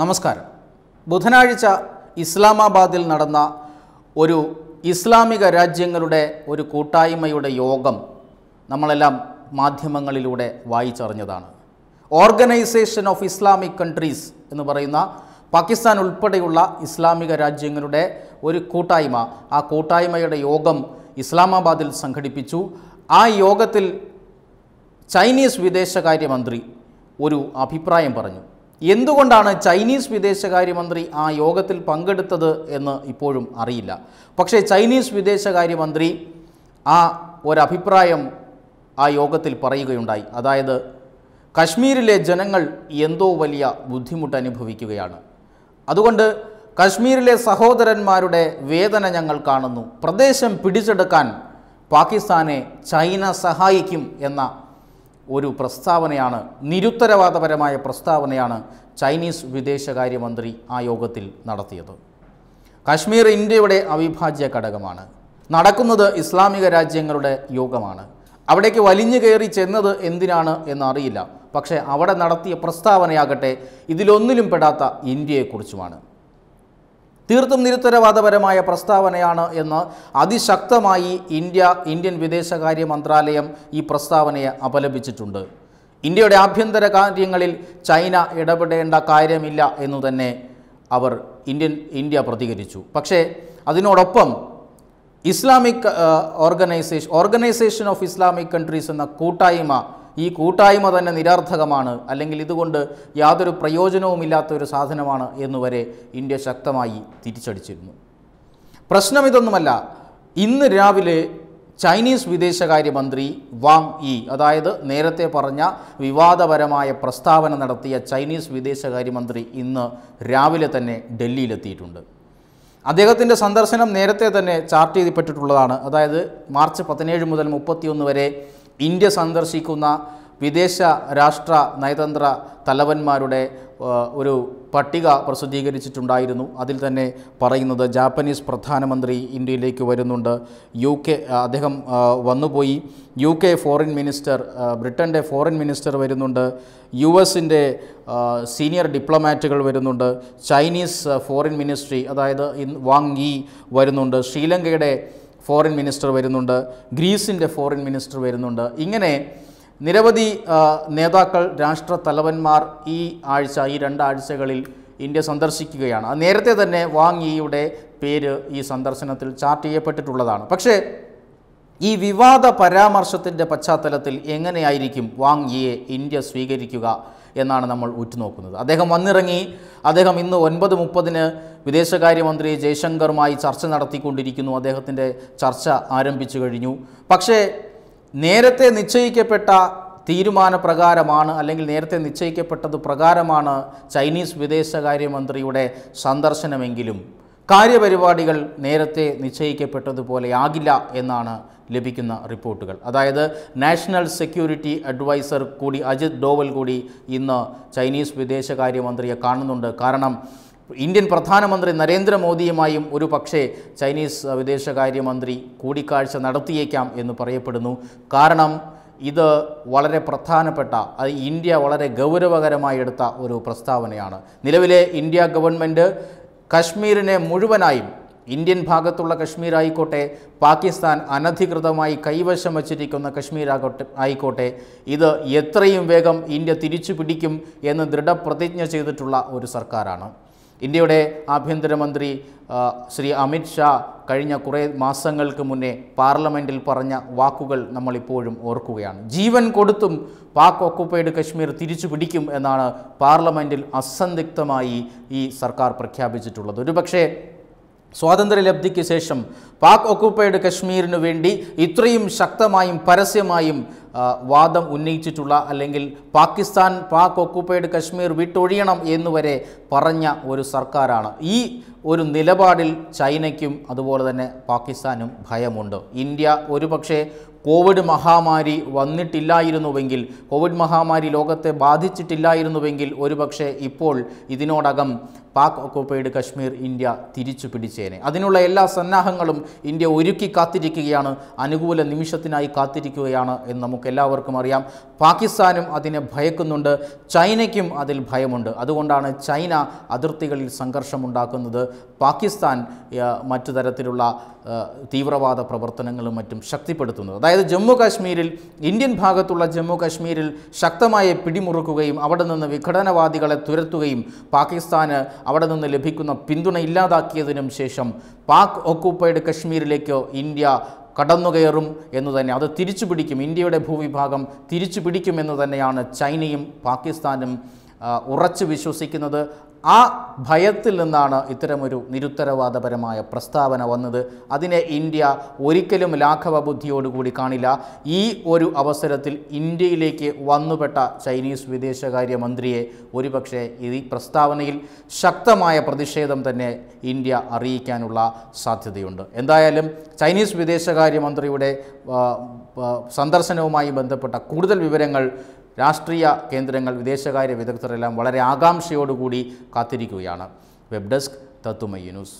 നമസ്കാരം. ബുധനാഴ്ച ഇസ്ലാമാബാദിൽ നടന്ന ഒരു ഇസ്ലാമിക രാജ്യങ്ങളുടെ ഒരു കൂട്ടായ്മയുടെ യോഗം നമ്മളെല്ലാം മാധ്യമങ്ങളിലൂടെ വായിച്ചറിഞ്ഞതാണ്. ഓർഗനൈസേഷൻ ഓഫ് ഇസ്ലാമിക് കൺട്രീസ് എന്ന് പറയുന്ന പാകിസ്ഥാൻ ഉൾപ്പെടെയുള്ള ഇസ്ലാമിക രാജ്യങ്ങളുടെ ഒരു കൂട്ടായ്മ. ആ കൂട്ടായ്മയുടെ യോഗം ഇസ്ലാമാബാദിൽ സംഘടിപ്പിച്ചു. ആ യോഗത്തിൽ ചൈനീസ് വിദേശകാര്യമന്ത്രി ഒരു അഭിപ്രായം പറഞ്ഞു. എന്തുകൊണ്ടാണ് ചൈനീസ് വിദേശകാര്യമന്ത്രി ആ യോഗത്തിൽ പങ്കെടുത്തത് എന്ന് ഇപ്പോഴും അറിയില്ല. പക്ഷേ ചൈനീസ് വിദേശകാര്യമന്ത്രി ആ ഒരഭിപ്രായം ആ യോഗത്തിൽ പറയുകയുണ്ടായി. അതായത് കശ്മീരിലെ ജനങ്ങൾ എന്തോ വലിയ ബുദ്ധിമുട്ട് അനുഭവിക്കുകയാണ് അതുകൊണ്ട് കശ്മീരിലെ സഹോദരന്മാരുടെ വേദന ഞങ്ങൾ കാണുന്നു. പ്രദേശം പിടിച്ചെടുക്കാൻ പാകിസ്ഥാനെ ചൈന സഹായിക്കും എന്ന ഒരു പ്രസ്താവനയാണ് നിരുത്തരവാദപരമായ പ്രസ്താവനയാണ് ചൈനീസ് വിദേശകാര്യമന്ത്രി ആ യോഗത്തിൽ നടത്തിയത്. കാശ്മീർ ഇന്ത്യയുടെ അവിഭാജ്യ ഘടകമാണ്. നടക്കുന്നത് ഇസ്ലാമിക രാജ്യങ്ങളുടെ യോഗമാണ്. അവിടേക്ക് വലിഞ്ഞു കയറി ചെന്നത് എന്തിനാണ് എന്നറിയില്ല. പക്ഷേ അവിടെ നടത്തിയ പ്രസ്താവനയാകട്ടെ ഇതിലൊന്നിലും പെടാത്ത ഇന്ത്യയെക്കുറിച്ചുമാണ്. തീർത്തും നിരുത്തരവാദപരമായ പ്രസ്താവനയാണ് എന്ന് അതിശക്തമായി ഇന്ത്യ ഇന്ത്യൻ വിദേശകാര്യ മന്ത്രാലയം ഈ പ്രസ്താവനയെ അപലപിച്ചിട്ടുണ്ട്. ഇന്ത്യയുടെ ആഭ്യന്തര കാര്യങ്ങളിൽ ചൈന ഇടപെടേണ്ട കാര്യമില്ല എന്നു തന്നെ അവർ ഇന്ത്യൻ ഇന്ത്യ പ്രതികരിച്ചു. പക്ഷേ അതിനോടൊപ്പം Islamic organisation organisation of Islamic countries എന്ന കൂട്ടായ്മ ഈ കൂട്ടായ്മ തന്നെ നിരർത്ഥകമാണ്. അല്ലെങ്കിൽ ഇതുകൊണ്ട് യാതൊരു പ്രയോജനവുമില്ലാത്ത ഒരു സാധനമാണ് എന്നുവരെ ഇന്ത്യ ശക്തമായി തിരിച്ചടിച്ചിരുന്നു. പ്രശ്നം ഇതൊന്നുമല്ല ഇന്ന് രാവിലെ ചൈനീസ് വിദേശകാര്യമന്ത്രി വാങ് ഇ അതായത് നേരത്തെ പറഞ്ഞ വിവാദപരമായ പ്രസ്താവന നടത്തിയ ചൈനീസ് വിദേശകാര്യമന്ത്രി ഇന്ന് രാവിലെ തന്നെ ഡൽഹിയിലെത്തിയിട്ടുണ്ട്. അദ്ദേഹത്തിന്റെ സന്ദർശനം നേരത്തെ തന്നെ ചാർട്ട് ചെയ്യപ്പെട്ടിട്ടുള്ളതാണ് അതായത് മാർച്ച് പതിനേഴ് മുതൽ മുപ്പത്തിയൊന്ന് വരെ ഇന്ത്യ സന്ദർശിക്കുന്ന വിദേശ രാഷ്ട്ര നയതന്ത്ര തലവന്മാരുടെ ഒരു പട്ടിക പ്രസിദ്ധീകരിച്ചിട്ടുണ്ടായിരുന്നു. അതിൽ തന്നെ പറയുന്നത് ജാപ്പനീസ് പ്രധാനമന്ത്രി ഇന്ത്യയിലേക്ക് വരുന്നുണ്ട്. യു കെ അദ്ദേഹം വന്നുപോയി. യു കെ ഫോറിൻ മിനിസ്റ്റർ ബ്രിട്ടന്റെ ഫോറിൻ മിനിസ്റ്റർ വരുന്നുണ്ട്. യു എസിന്റെ സീനിയർ ഡിപ്ലോമാറ്റുകൾ വരുന്നുണ്ട്. ചൈനീസ് ഫോറിൻ മിനിസ്ട്രി അതായത് വാങ് യി വരുന്നുണ്ട്. ശ്രീലങ്കയുടെ ഫോറിൻ മിനിസ്റ്റർ വരുന്നുണ്ട്. ഗ്രീസിന്റെ ഫോറിൻ മിനിസ്റ്റർ വരുന്നുണ്ട്. ഇങ്ങനെ നിരവധി നേതാക്കൾ രാഷ്ട്ര തലവന്മാർ ഈ ആഴ്ച ഈ രണ്ടാഴ്ചകളിൽ ഇന്ത്യ സന്ദർശിക്കുകയാണ്. നേരത്തെ തന്നെ വാങ്ങിയുടെ പേര് ഈ സന്ദർശനത്തിൽ ചാർട്ട് ചെയ്യപ്പെട്ടിട്ടുള്ളതാണ്. പക്ഷേ ഈ വിവാദ പരാമർശത്തിന്റെ പശ്ചാത്തലത്തിൽ എങ്ങനെയായിരിക്കും വാങ് യിയെ ഇന്ത്യ സ്വീകരിക്കുക എന്നാണ് നമ്മൾ ഉറ്റുനോക്കുന്നത്. അദ്ദേഹം വന്നിറങ്ങി അദ്ദേഹം ഇന്ന് ഒൻപത് മുപ്പതിന് വിദേശകാര്യമന്ത്രി ജയശങ്കറുമായി ചർച്ച നടത്തിക്കൊണ്ടിരിക്കുന്നു. അദ്ദേഹത്തിന്റെ ചർച്ച ആരംഭിച്ചു കഴിഞ്ഞു. പക്ഷേ നേരത്തെ നിശ്ചയിക്കപ്പെട്ട തീരുമാനപ്രകാരമാണ് അല്ലെങ്കിൽ നേരത്തെ നിശ്ചയിക്കപ്പെട്ടത് പ്രകാരമാണ് ചൈനീസ് വിദേശകാര്യമന്ത്രിയുടെ സന്ദർശനമെങ്കിലും കാര്യപരിപാടികൾ നേരത്തെ നിശ്ചയിക്കപ്പെട്ടതുപോലെയാകില്ല എന്നാണ് ലഭിക്കുന്ന റിപ്പോർട്ടുകൾ. അതായത് നാഷണൽ സെക്യൂരിറ്റി അഡ്വൈസർ കൂടി അജിത് ഡോവൽ കൂടി ഇന്ന് ചൈനീസ് വിദേശകാര്യമന്ത്രിയെ കാണുന്നുണ്ട്. കാരണം ഇന്ത്യൻ പ്രധാനമന്ത്രി നരേന്ദ്രമോദിയുമായും ഒരു പക്ഷേ ചൈനീസ് വിദേശകാര്യമന്ത്രി കൂടിക്കാഴ്ച നടത്തിയേക്കാം എന്ന് പറയപ്പെടുന്നു. കാരണം ഇത് വളരെ പ്രധാനപ്പെട്ട അത് ഇന്ത്യ വളരെ ഗൗരവകരമായി എടുത്ത ഒരു പ്രസ്താവനയാണ്. നിലവിലെ ഇന്ത്യ ഗവൺമെന്റ് കശ്മീരിനെ മുഴുവനായും ഇന്ത്യൻ ഭാഗത്തുള്ള കശ്മീർ ആയിക്കോട്ടെ പാകിസ്ഥാൻ അനധികൃതമായി കൈവശം വച്ചിരിക്കുന്ന കശ്മീർ ആകട്ടെ ആയിക്കോട്ടെ ഇത് എത്രയും വേഗം ഇന്ത്യ തിരിച്ചു പിടിക്കും എന്ന് ദൃഢപ്രതിജ്ഞ ചെയ്തിട്ടുള്ള ഒരു സർക്കാരാണ്. ഇന്ത്യയുടെ ആഭ്യന്തരമന്ത്രി ശ്രീ അമിത് ഷാ കഴിഞ്ഞ കുറേ മാസങ്ങൾക്ക് മുന്നേ പാർലമെന്റിൽ പറഞ്ഞ വാക്കുകൾ നമ്മളിപ്പോഴും ഓർക്കുകയാണ്. ജീവൻ കൊടുത്തും പാക് ഒക്കുപ്പൈഡ് കശ്മീർ തിരിച്ചു പിടിക്കും എന്നാണ് പാർലമെന്റിൽ അസന്ദിഗ്ധമായി ഈ സർക്കാർ പ്രഖ്യാപിച്ചിട്ടുള്ളത്. ഒരുപക്ഷേ സ്വാതന്ത്ര്യലബ്ധിക്ക് ശേഷം പാക് ഒക്കുപ്പൈഡ് കശ്മീരിനു വേണ്ടി ഇത്രയും ശക്തമായും പരസ്യമായും വാദം ഉന്നയിച്ചിട്ടുള്ള അല്ലെങ്കിൽ പാകിസ്ഥാൻ പാക് ഒക്കുപ്പൈഡ് കശ്മീർ വിട്ടൊഴിയണം എന്നുവരെ പറഞ്ഞ ഒരു സർക്കാരാണ്. ഈ ഒരു നിലപാടിൽ ചൈനയ്ക്കും അതുപോലെ തന്നെ പാകിസ്ഥാനും ഭയമുണ്ട്. ഇന്ത്യ ഒരുപക്ഷെ കോവിഡ് മഹാമാരി വന്നിട്ടില്ലായിരുന്നുവെങ്കിൽ കോവിഡ് മഹാമാരി ലോകത്തെ ബാധിച്ചിട്ടില്ലായിരുന്നുവെങ്കിൽ ഒരുപക്ഷെ ഇപ്പോൾ ഇതിനോടകം പാക് ഒക്കുപ്പൈഡ് കശ്മീർ ഇന്ത്യ തിരിച്ചു പിടിച്ചേനെ. അതിനുള്ള എല്ലാ സന്നാഹങ്ങളും ഇന്ത്യ ഒരുക്കി കാത്തിരിക്കുകയാണ് അനുകൂല നിമിഷത്തിനായി കാത്തിരിക്കുകയാണ് എന്ന് നമുക്ക് നമുക്ക് എല്ലാവർക്കും അറിയാം. പാകിസ്ഥാനും അതിനെ ഭയക്കുന്നുണ്ട്. ചൈനയ്ക്കും അതിൽ ഭയമുണ്ട്. അതുകൊണ്ടാണ് ചൈന അതിർത്തികളിൽ സംഘർഷമുണ്ടാക്കുന്നത് പാകിസ്ഥാൻ മറ്റു തരത്തിലുള്ള തീവ്രവാദ പ്രവർത്തനങ്ങളും മറ്റും ശക്തിപ്പെടുത്തുന്നത്. അതായത് ജമ്മു കാശ്മീരിൽ ഇന്ത്യൻ ഭാഗത്തുള്ള ജമ്മു കാശ്മീരിൽ ശക്തമായ പിടിമുറുക്കുകയും അവിടെ നിന്ന് വിഘടനവാദികളെ തുരത്തുകയും പാകിസ്ഥാന് അവിടെ നിന്ന് ലഭിക്കുന്ന പിന്തുണ ഇല്ലാതാക്കിയതിനും ശേഷം പാക് ഒക്കുപ്പൈഡ് കശ്മീരിലേക്ക് ഇന്ത്യ കടന്നുകയറും എന്ന് തന്നെ. അത് തിരിച്ചു പിടിക്കും ഇന്ത്യയുടെ ഭൂവിഭാഗം തിരിച്ചു പിടിക്കുമെന്ന് തന്നെയാണ് ചൈനയും പാകിസ്ഥാനും ഉറച്ചു വിശ്വസിക്കുന്നത്. ആ ഭയത്തിൽ നിന്നാണ് ഇത്തരമൊരു നിരുത്തരവാദപരമായ പ്രസ്താവന വന്നത്. അതിനെ ഇന്ത്യ ഒരിക്കലും ലാഘവ ബുദ്ധിയോടുകൂടി കാണില്ല. ഈ ഒരു അവസരത്തിൽ ഇന്ത്യയിലേക്ക് വന്നുപെട്ട ചൈനീസ് വിദേശകാര്യമന്ത്രിയെ ഒരുപക്ഷെ ഈ പ്രസ്താവനയിൽ ശക്തമായ പ്രതിഷേധം തന്നെ ഇന്ത്യ അറിയിക്കാനുള്ള സാധ്യതയുണ്ട്. എന്തായാലും ചൈനീസ് വിദേശകാര്യമന്ത്രിയുടെ സന്ദർശനവുമായി ബന്ധപ്പെട്ട കൂടുതൽ വിവരങ്ങൾ രാഷ്ട്രീയ കേന്ദ്രങ്ങൾ വിദേശകാര്യ വിദഗ്ധരെല്ലാം വളരെ ആകാംക്ഷയോടുകൂടി കാത്തിരിക്കുകയാണ്. വെബ് ഡെസ്ക് തത്തുമയ്യ ന്യൂസ്.